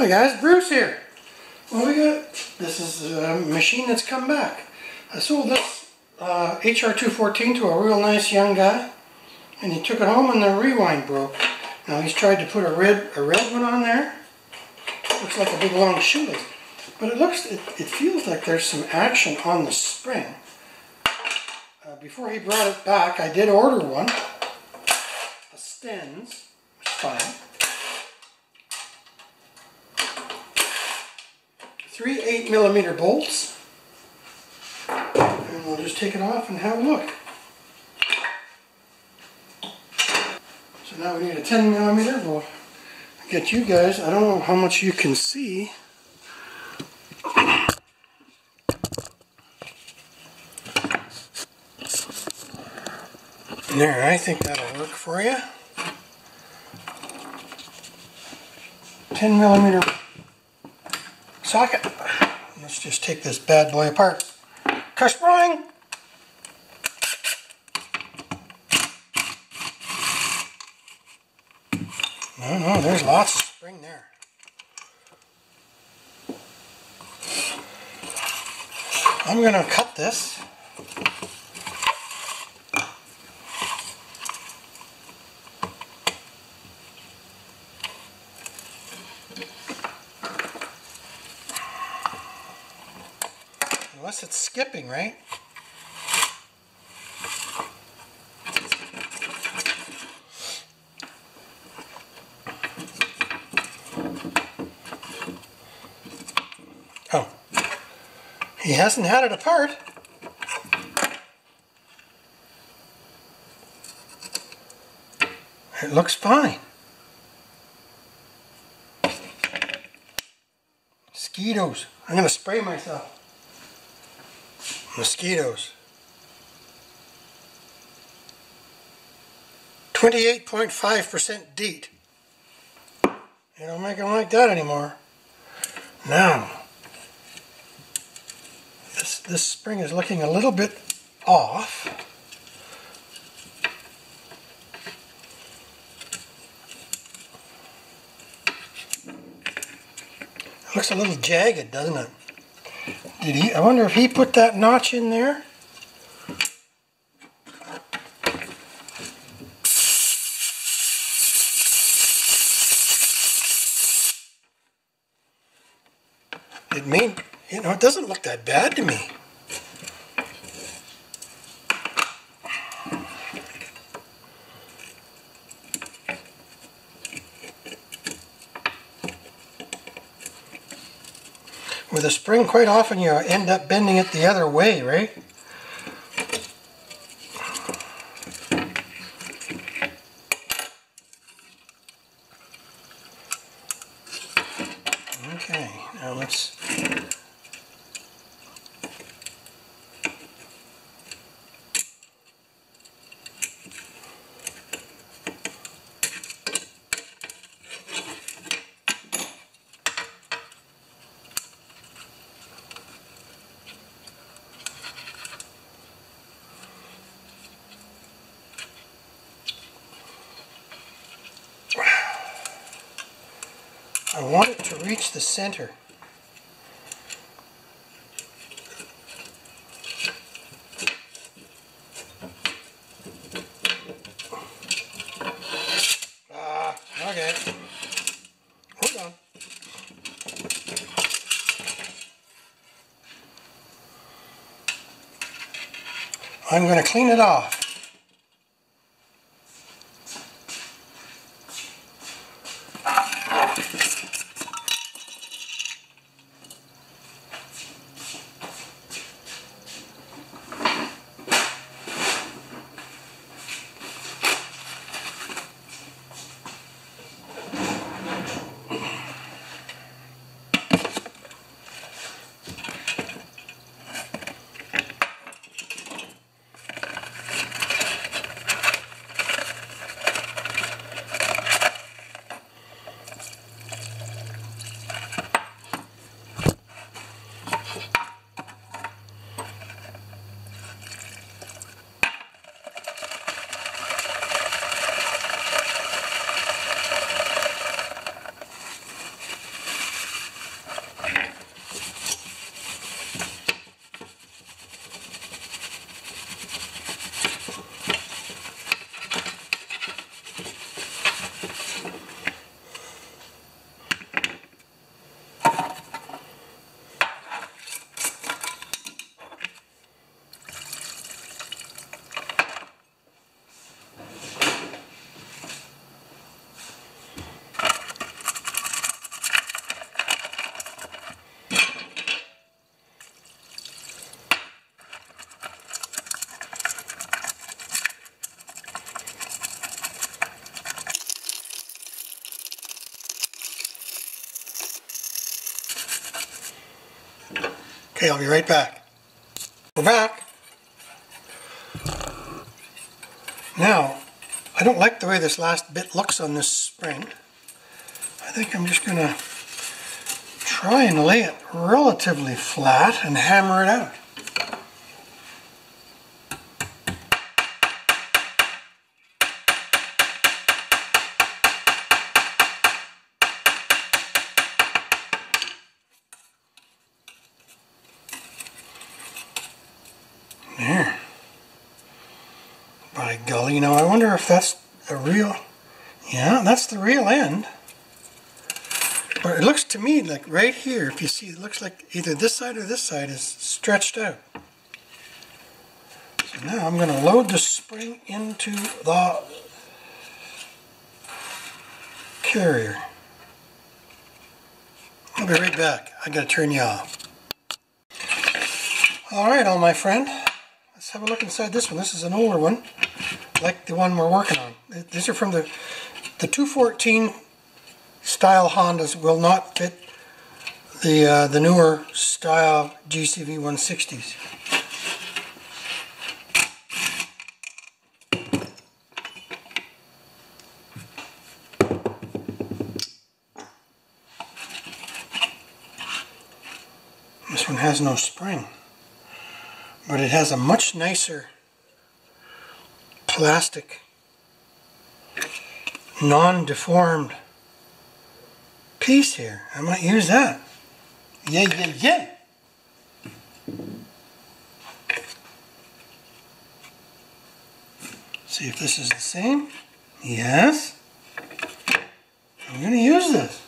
Hi guys, Bruce here. Well, we got this is a machine that's come back. I sold this uh, HR214 to a real nice young guy, and he took it home and the rewind broke. Now he's tried to put a red a red one on there. Looks like a big long shoelace, but it looks it, it feels like there's some action on the spring. Uh, before he brought it back, I did order one, a Stens, fine. Three 8 millimeter bolts. And we'll just take it off and have a look. So now we need a 10 millimeter. We'll get you guys, I don't know how much you can see. There, I think that'll work for you. 10 millimeter socket. Let's just take this bad boy apart. Kerspring! No, no, there's lots of spring there. I'm going to cut this. It's skipping, right? Oh. He hasn't had it apart. It looks fine. Mosquitoes. I'm going to spray myself. Mosquitoes. 28.5% DEET. You don't make them like that anymore. Now, this, this spring is looking a little bit off. It looks a little jagged, doesn't it? Did he? I wonder if he put that notch in there. It may, you know, it doesn't look that bad to me. With a spring, quite often you end up bending it the other way, right? Okay, now let's I want it to reach the center. Ah, okay. Hold on. I'm going to clean it off. Okay, I'll be right back. We're back. Now, I don't like the way this last bit looks on this spring. I think I'm just going to try and lay it relatively flat and hammer it out. There. By golly, now I wonder if that's a real, yeah, that's the real end. But it looks to me like right here, if you see, it looks like either this side or this side is stretched out. So now I'm going to load the spring into the carrier. I'll be right back. I got to turn you off. Alright, all my friend. Let's have a look inside this one. This is an older one, like the one we're working on. These are from the, the 214 style Hondas will not fit the uh, the newer style GCV 160s. This one has no spring, but it has a much nicer plastic, non-deformed piece here. I might use that. Yeah, yeah, yeah. See if this is the same. Yes. I'm going to use this.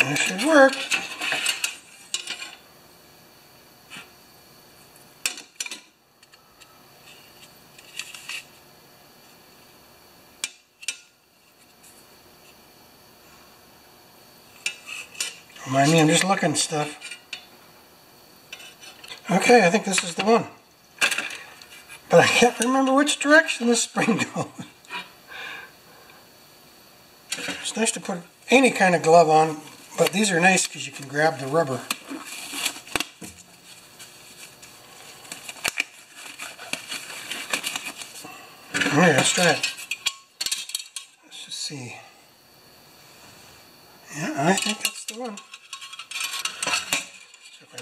And it should work. Mind me, I'm just looking stuff. Okay, I think this is the one. But I can't remember which direction the spring goes. It's nice to put any kind of glove on, but these are nice because you can grab the rubber. Alright, let's try it. Let's just see. Yeah, I think that's the one.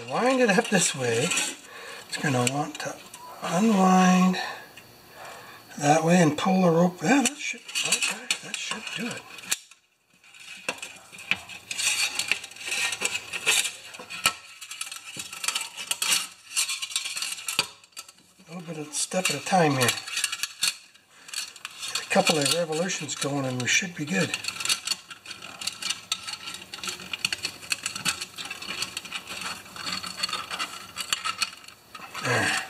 Wind it up this way, it's going to want to unwind that way and pull the rope. Yeah, that should, okay, that should do it. A little bit of step at a time here. Get a couple of revolutions going and we should be good. There.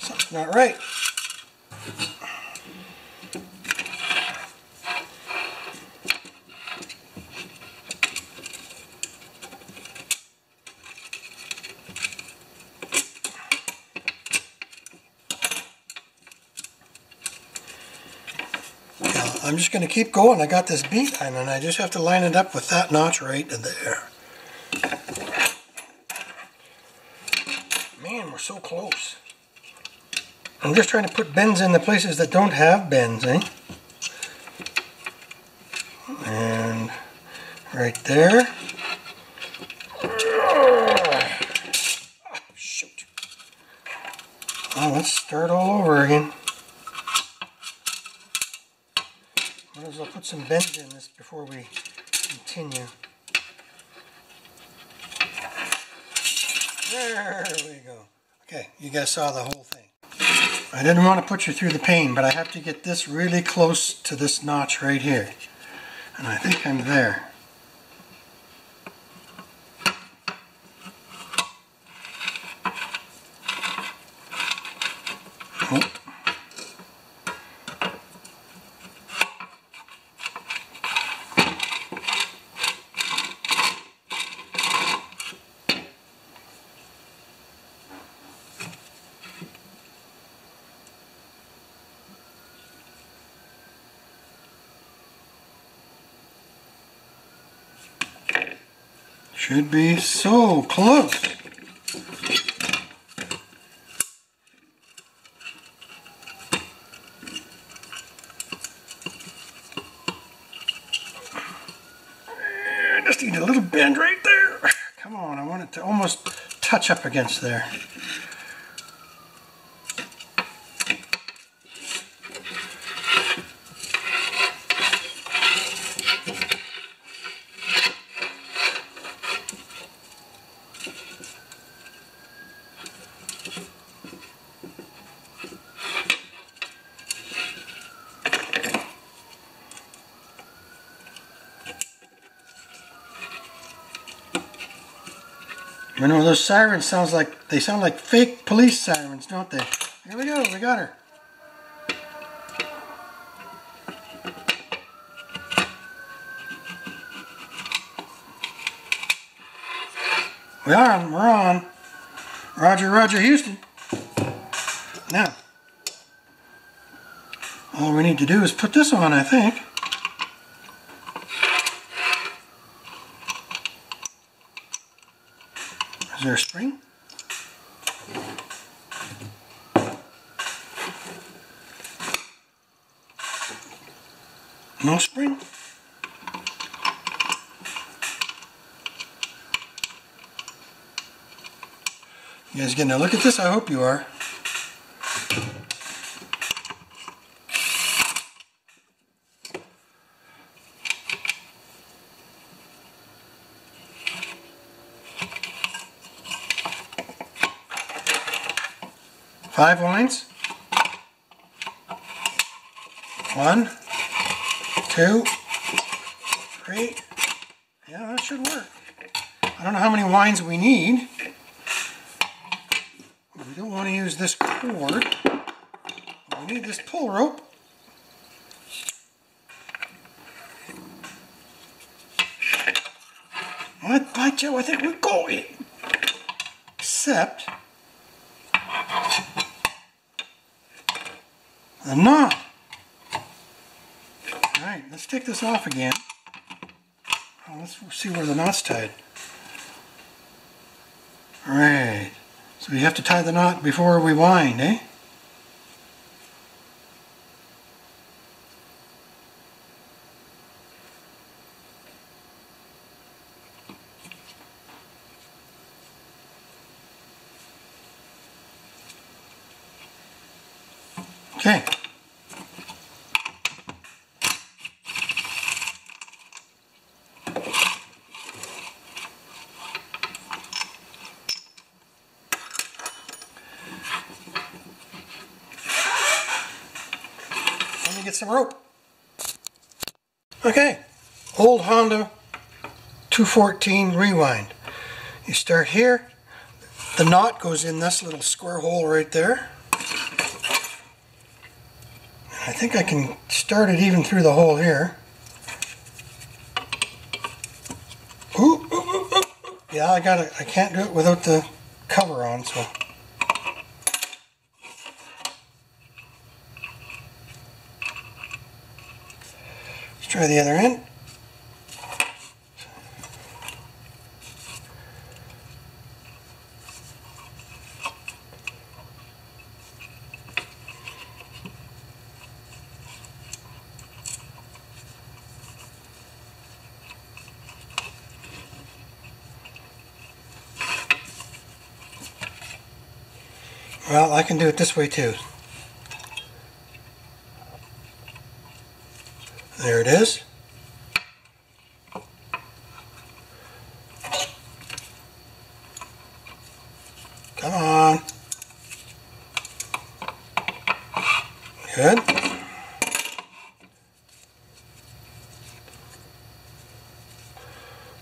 Something's not right. Now, I'm just going to keep going. I got this beat and I just have to line it up with that notch right there. Man, we're so close. I'm just trying to put bends in the places that don't have bends, eh? And right there. Shoot. Well, let's start all over again. Might as well put some bends in this before we continue. There we go. Okay, you guys saw the whole thing. I didn't want to put you through the pain, but I have to get this really close to this notch right here. And I think I'm there. Should be so close. Just need a little bend right there. Come on, I want it to almost touch up against there. You know those sirens sounds like they sound like fake police sirens, don't they? Here we go, we got her. We are on, we're on. Roger, Roger, Houston. Now, all we need to do is put this on, I think. Spring? No spring? You guys getting a look at this? I hope you are. Five lines. One, two, three. Yeah, that should work. I don't know how many lines we need. We don't want to use this cord. We need this pull rope. What by Joe, I think we got it. Except the knot. Alright, let's take this off again. Oh, let's see where the knot's tied. Alright, so we have to tie the knot before we wind, eh? Okay. Let me get some rope. Okay, old Honda 214 rewind. You start here, the knot goes in this little square hole right there. I think I can start it even through the hole here. Ooh, ooh, ooh. Yeah, I got it. I can't do it without the cover on, so. Try the other end. Well, I can do it this way too. There it is. Come on. Good.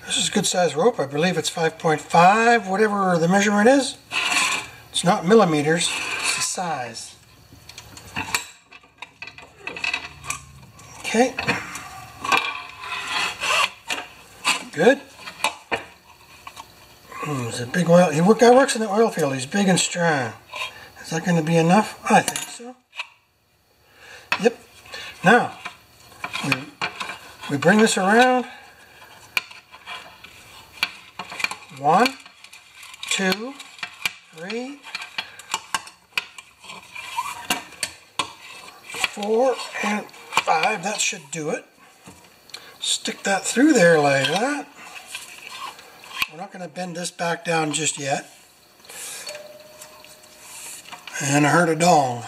This is a good size rope. I believe it's 5.5, whatever the measurement is. It's not millimeters, it's the size. Okay. Good. Hmm, it's a big oil. He work, guy works in the oil field. He's big and strong. Is that going to be enough? I think so. Yep. Now, we, we bring this around. One, two, three, four, and five. That should do it. Stick that through there like that. We're not going to bend this back down just yet. And I heard a dong.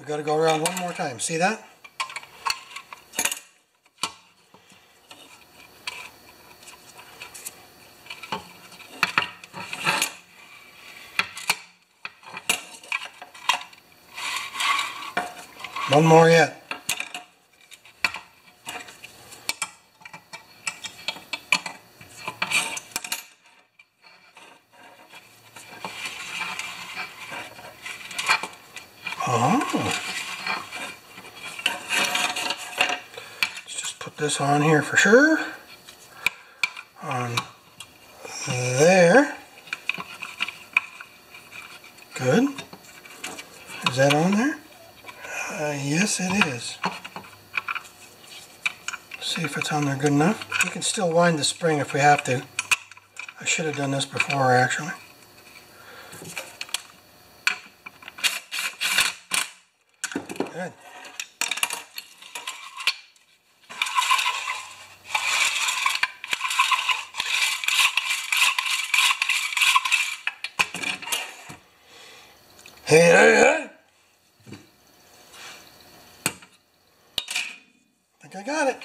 We got to go around one more time. See that? One more yet. Oh. Let's just put this on here for sure. On there. Good. Is that on there? Yes, it is. See if it's on there good enough. We can still wind the spring if we have to. I should have done this before, actually. Good. Hey, hey, hey! I think I got it.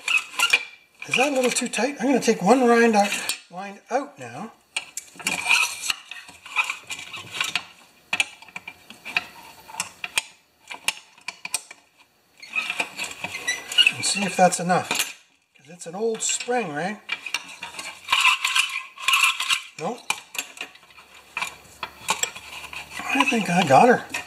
Is that a little too tight? I'm going to take one wind out, wind out now. And see if that's enough. Because it's an old spring, right? Nope. I think I got her.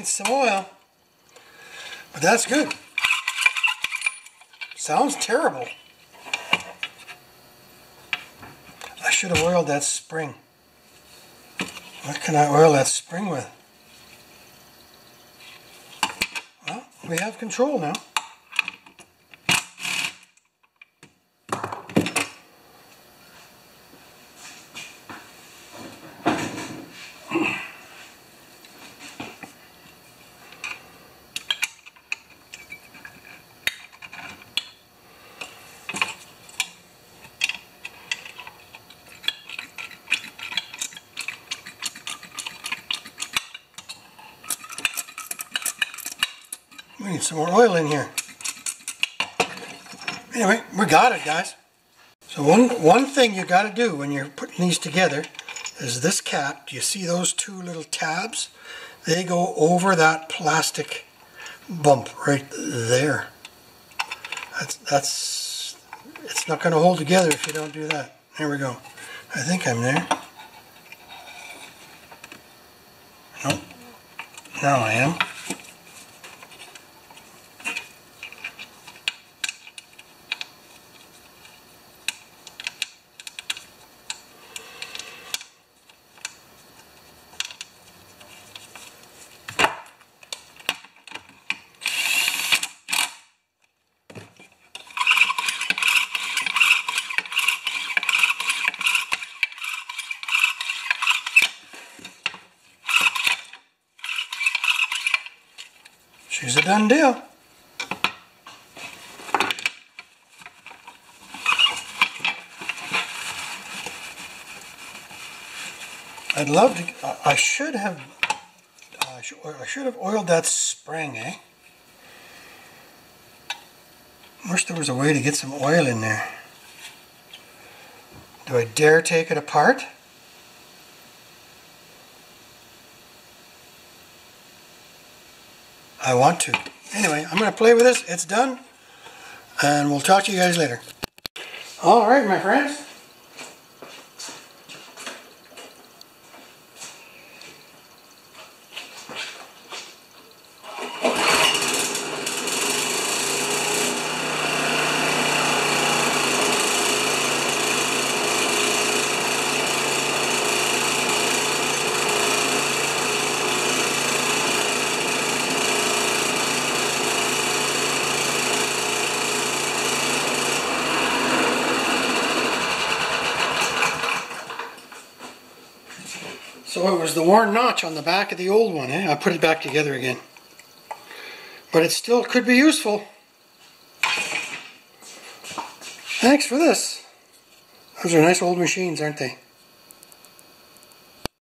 Needs some oil. But that's good. Sounds terrible. I should have oiled that spring. What can I oil that spring with? Well, we have control now. Need some more oil in here. Anyway, we got it, guys. So one, one thing you got to do when you're putting these together is this cap, do you see those two little tabs? They go over that plastic bump right there. That's, that's it's not going to hold together if you don't do that. There we go. I think I'm there. Nope. Now I am. She's a done deal. I'd love to, I should have, I should, I should have oiled that spring, eh? Wish there was a way to get some oil in there. Do I dare take it apart? I want to. Anyway, I'm going to play with this. It's done. And we'll talk to you guys later. All right, my friends. Was the worn notch on the back of the old one, eh? I put it back together again. But it still could be useful. Thanks for this. Those are nice old machines, aren't they?